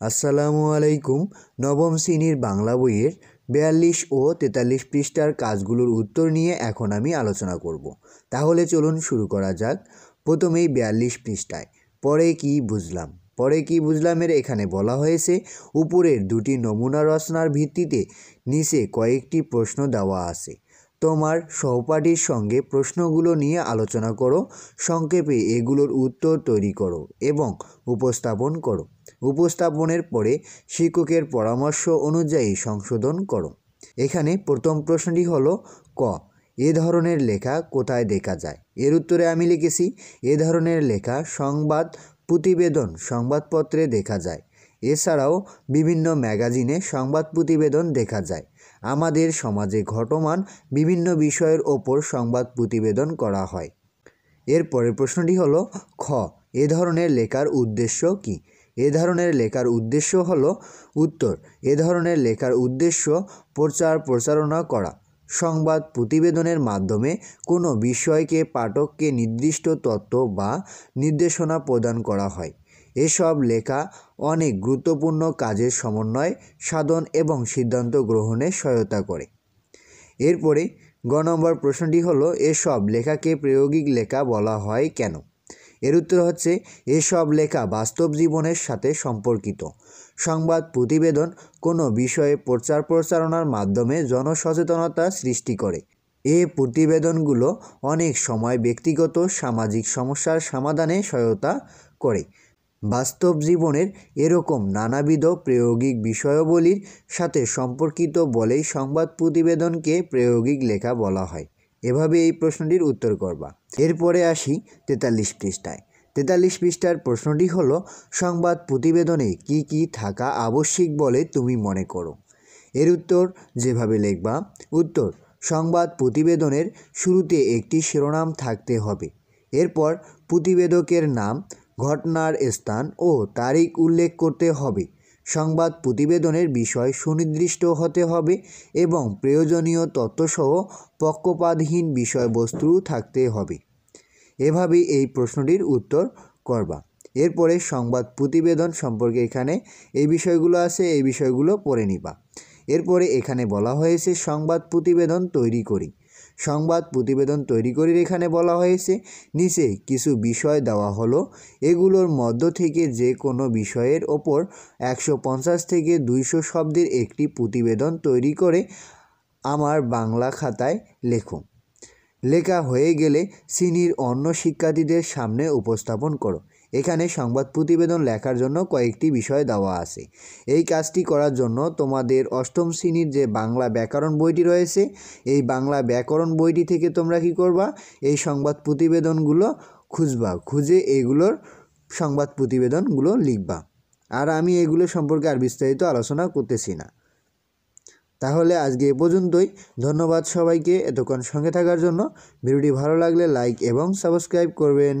আসসালামু আলাইকুম। নবম শ্রেণির বাংলা বইয়ের বিয়াল্লিশ ও তেতাল্লিশ পৃষ্ঠার কাজগুলোর উত্তর নিয়ে এখন আমি আলোচনা করব। তাহলে চলুন শুরু করা যাক প্রথমেই বিয়াল্লিশ পৃষ্ঠায়। পরে কি বুঝলাম? পরে কি বুঝলামের এখানে বলা হয়েছে, উপরের দুটি নমুনা রচনার ভিত্তিতে নিচে কয়েকটি প্রশ্ন দেওয়া আছে। তোমার সহপাঠীর সঙ্গে প্রশ্নগুলো নিয়ে আলোচনা করো, সংক্ষেপে এগুলোর উত্তর তৈরি করো এবং উপস্থাপন করো। উপস্থাপনের পরে শিক্ষকের পরামর্শ অনুযায়ী সংশোধন করো। এখানে প্রথম প্রশ্নটি হলো, ক, এ ধরনের লেখা কোথায় দেখা যায়? এর উত্তরে আমি লিখেছি, এ ধরনের লেখা সংবাদ প্রতিবেদন সংবাদপত্রে দেখা যায়। এছাড়াও বিভিন্ন ম্যাগাজিনে সংবাদ প্রতিবেদন দেখা যায়। আমাদের সমাজে ঘটমান বিভিন্ন বিষয়ের ওপর সংবাদ প্রতিবেদন করা হয়। এরপরের প্রশ্নটি হলো, খ, এ ধরনের লেখার উদ্দেশ্য কী? এ ধরনের লেখার উদ্দেশ্য হলো, উত্তর, এ ধরনের লেখার উদ্দেশ্য প্রচার প্রচারণা করা। সংবাদ প্রতিবেদনের মাধ্যমে কোনো বিষয়কে পাঠককে নির্দিষ্ট তত্ত্ব বা নির্দেশনা প্রদান করা হয়। এসব লেখা অনেক গুরুত্বপূর্ণ কাজের সমন্বয়, সাধন এবং সিদ্ধান্ত গ্রহণে সহায়তা করে। এরপরে গ নম্বর প্রশ্নটি হলো, এসব লেখাকে প্রায়োগিক লেখা বলা হয় কেন? এর উত্তর হচ্ছে, এসব লেখা বাস্তব জীবনের সাথে সম্পর্কিত। সংবাদ, প্রতিবেদন, কোনো বিষয়ে প্রচার প্রচারণার মাধ্যমে জনসচেতনতা সৃষ্টি করে। এ প্রতিবেদনগুলো অনেক সময় ব্যক্তিগত সামাজিক সমস্যার সমাধানে সহায়তা করে। বাস্তব জীবনের এরকম নানাবিধ প্রায়োগিক বিষয়াবলীর সাথে সম্পর্কিত বলেই সংবাদ প্রতিবেদনকে প্রায়োগিক লেখা বলা হয়। এভাবে এই প্রশ্নটির উত্তর করবা। এরপরে আসি তেতাল্লিশ পৃষ্ঠায়। তেতাল্লিশ পৃষ্ঠার প্রশ্নটি হল, সংবাদ প্রতিবেদনে কি কি থাকা আবশ্যিক বলে তুমি মনে করো? এর উত্তর যেভাবে লিখবা, উত্তর, সংবাদ প্রতিবেদনের শুরুতে একটি শিরোনাম থাকতে হবে। এরপর প্রতিবেদকের নাম ঘটনার স্থান ও তারিখ উল্লেখ করতে হবে। সংবাদ প্রতিবেদনের বিষয় সুনির্দিষ্ট হতে হবে এবং প্রয়োজনীয় তথ্যসহ পক্ষপাতহীন বিষয়বস্তু থাকতে হবে। এভাবেই এই প্রশ্নটির উত্তর করবা। এরপরে সংবাদ প্রতিবেদন সম্পর্কে এখানে এই বিষয়গুলো আছে এই বিষয়গুলো পড়ে নিবা। এরপরে এখানে বলা হয়েছে, সংবাদ প্রতিবেদন তৈরি করি। সংবাদ প্রতিবেদন তৈরি করির এখানে বলা হয়েছে। নিচে কিছু বিষয় দেওয়া হলো। এগুলোর মধ্য থেকে যে কোনো বিষয়ের ওপর একশো পঞ্চাশ থেকে দুইশো শব্দের একটি প্রতিবেদন তৈরি করে আমার বাংলা খাতায় লেখো। লেখা হয়ে গেলে শ্রেণির অন্য শিক্ষার্থীদের সামনে উপস্থাপন করো। এখানে সংবাদ প্রতিবেদন লেখার জন্য কয়েকটি বিষয় দেওয়া আছে। এই কাজটি করার জন্য তোমাদের অষ্টম শ্রেণির যে বাংলা ব্যাকরণ বইটি রয়েছে, এই বাংলা ব্যাকরণ বইটি থেকে তোমরা কি করবা? এই সংবাদ প্রতিবেদনগুলো খুঁজবা, খুঁজে এগুলোর সংবাদ প্রতিবেদনগুলো লিখবা। আর আমি এগুলো সম্পর্কে আর বিস্তারিত আলোচনা করতেছি না। তাহলে আজকে এ পর্যন্তই। ধন্যবাদ সবাইকে এতক্ষণ সঙ্গে থাকার জন্য। ভিডিওটি ভালো লাগলে লাইক এবং সাবস্ক্রাইব করবেন।